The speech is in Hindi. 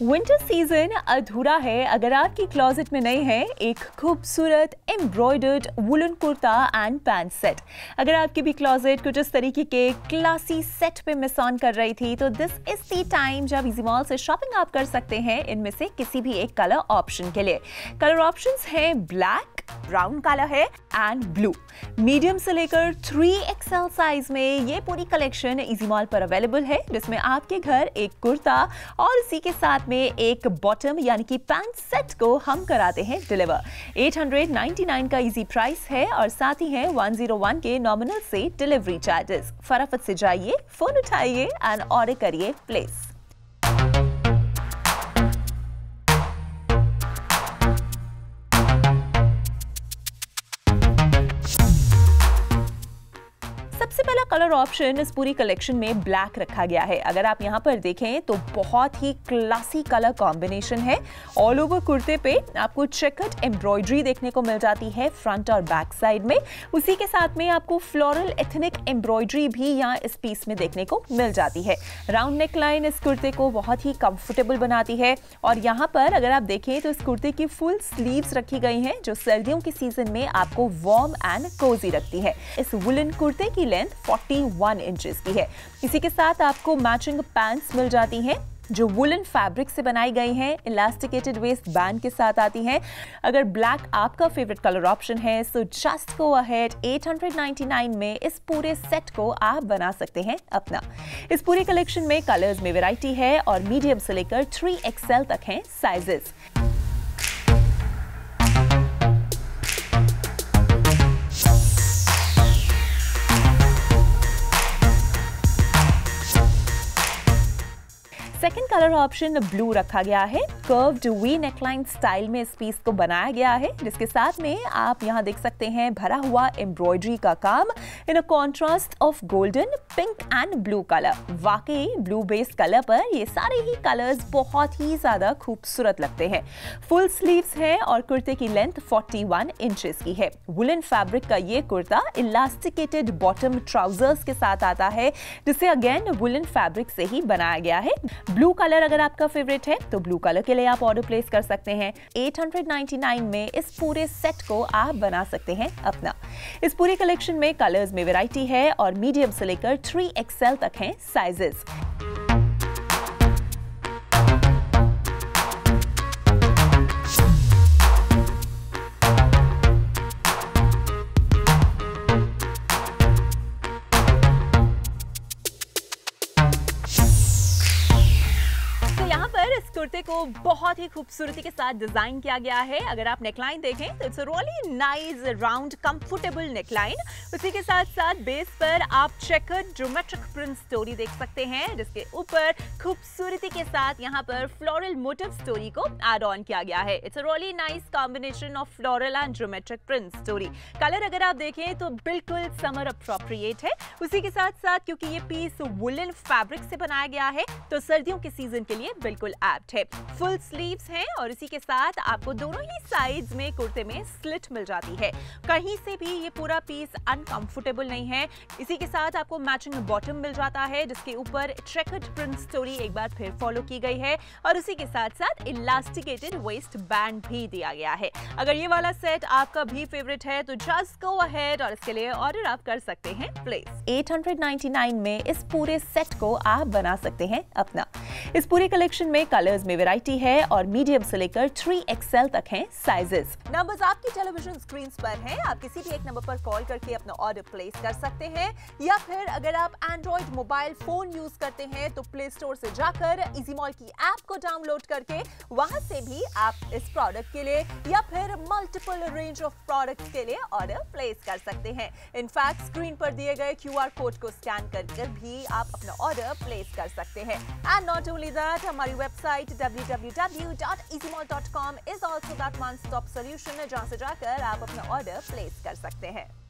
विंटर सीज़न अधूरा है। अगर आपकी क्लॉजेट में नहीं है, एक खूबसूरत embroidered woollen kurta and pant set अगर आपकी भी क्लॉजेट कुछ इस तरीके के क्लासी सेट पे मिस ऑन कर रही थी तो दिस इज़ दी टाइम जब इजी मॉल से शॉपिंग आप कर सकते हैं, इनमें से किसी भी एक कलर ऑप्शन के लिए। कलर ऑप्शंस हैं ब्लैक ब्राउन कलर है एंड ब्लू मीडियम से लेकर थ्री एक्सएल साइज़ में ये पूरी कलेक्शन इजी मॉल पर अवेलेबल है, जिसमें आपके घर एक कुर्ता और इसी के साथ में एक बॉटम यानी कि पैंट सेट को हम कराते हैं डिलीवर 899 का इजी प्राइस है और साथ ही है 101 के नॉमिनल से डिलीवरी चार्जेस फराफत से जाइए फ़ोन उठाइए एंड ऑर्डर करिए प्लेस कलर ऑप्शन इस पूरी कलेक्शन में ब्लैक रखा गया है। अगर आप यहाँ पर देखें तो बहुत ही क्लासी कलर कॉम्बिनेशन है। ऑल ओवर कुर्ते पे आपको चेकट एम्ब्रॉयडरी देखने को मिल जाती है फ्रंट और बैक साइड में। उसी के साथ में आपको फ्लोरल एथनिक एम्ब्रॉयडरी भी यहाँ इस पीस में देखने को मिल जाती है। राउंड नेक लाइन इस कुर्ते को बहुत ही कंफर्टेबल बनाती है। और यहाँ पर अगर आप देखें तो इस कुर्ते की फुल स्लीव्स रखी गई हैं, जो सर्दियों के सीज़न में आपको वार्म एंड कोजी रखती है। इस वुलन कुर्ते की लेंथ 41 इंचेस की है। इसी के साथ आपको मैचिंग पैंट्स मिल जाती हैं, जो वुलन फैब्रिक से बनाई गई हैं इलास्टिकेटेड वेस्ट बैंड के साथ आती हैं। अगर ब्लैक आपका फेवरेट कलर ऑप्शन है सो जस्ट गो अहेड 899 में इस पूरे सेट को आप बना सकते हैं अपना। इस पूरे कलेक्शन में कलर्स में वैरायटी है और मीडियम से लेकर 3 एक्सएल तक हैं sizes second colour option blue रखा गया है। कर्व्ड वी नेकलाइन स्टाइल में इस पीस को बनाया गया है, जिसके साथ में आप यहाँ देख सकते हैं भरा हुआ एम्ब्रॉयडरी का काम। In a contrast of golden pink and blue colour वाकई ब्लू बेस कलर पर ये सारे ही कलर्स बहुत ही ज़्यादा खूबसूरत लगते हैं। फुल स्लीव्स है और कुर्ते की लेंथ 41 इंचेस की है। वुलन फैब्रिक का ये कुर्ता इलास्टिकेटेड बॉटम ट्राउजर्स के साथ आता है, जिसे अगेन वुलन फैब्रिक से ही बनाया गया है। ब्लू कलर अगर आपका फेवरेट है तो ब्लू कलर के लिए आप ऑर्डर प्लेस कर सकते हैं। 899 में इस पूरे सेट को आप बना सकते हैं अपना। इस पूरे कलेक्शन में कलर्स में वेराइटी है और मीडियम से लेकर थ्री एक्सएल तक है साइजेस कुर्ते को बहुत ही खूबसूरती के साथ डिज़ाइन किया गया है। अगर आप नेकलाइन देखें तो it's really nice round comfortable neckline उसी के साथ साथ बेस पर आप चेकर्ड ज्योमेट्रिक प्रिंट स्टोरी देख सकते हैं, जिसके ऊपर खूबसूरती के साथ यहाँ पर फ्लोरल मोटिव स्टोरी को एड ऑन किया गया है। It's really nice combination of floral and geometric print story colour अगर आप देखें तो बिल्कुल समर अप्रोप्रिएट है। उसी के साथ साथ क्योंकि ये पीस वुलन फैब्रिक से बनाया गया है तो सर्दियों के सीज़न के लिए बिल्कुल एप्ट है फुल स्लीव्स हैं और इसी के साथ आपको दोनों ही साइड्स में कुर्ते में स्लिट मिल जाती है। कहीं से भी ये पूरा पीस अनकंफर्टेबल नहीं है। इसी के साथ आपको मैचिंग बॉटम मिल जाता है, जिसके ऊपर ट्रेकड प्रिंट स्टोरी एक बार फिर फॉलो की गई है और उसी के साथ साथ इलास्टिकेटेड वेस्ट बैंड भी दिया गया है। अगर ये वाला सेट आपका भी फेवरेट है तो जस्ट गो अहेड और इसके लिए ऑर्डर आप कर सकते हैं प्लेस 899 में इस पूरे सेट को आप बना सकते हैं अपना। इस पूरे कलेक्शन में कलर्स में वैरायटी है और मीडियम से लेकर 3 एक्सएल तक हैं साइजेस नंबर्स आपकी टेलीविज़न स्क्रीन पर हैं। आप किसी भी एक नंबर पर कॉल करके अपना ऑर्डर प्लेस कर सकते हैं। या फिर अगर आप एंड्रॉइड मोबाइल फ़ोन यूज़ करते हैं तो प्ले स्टोर से जाकर इजी मॉल की ऐप को डाउनलोड करके वहाँ से भी आप इस प्रोडक्ट के लिए या फिर मल्टीपल रेंज ऑफ़ प्रोडक्ट के लिए ऑर्डर प्लेस कर सकते हैं। इनफैक्ट स्क्रीन पर दिए गए क्यूआर कोड को स्कैन कर भी आप अपना ऑर्डर प्लेस कर सकते हैं। एंड नॉट ओनली दैट हमारी website website www.easymall.com is also that one stop solution जहाँ से जाकर आप अपना ऑर्डर प्लेस कर सकते हैं।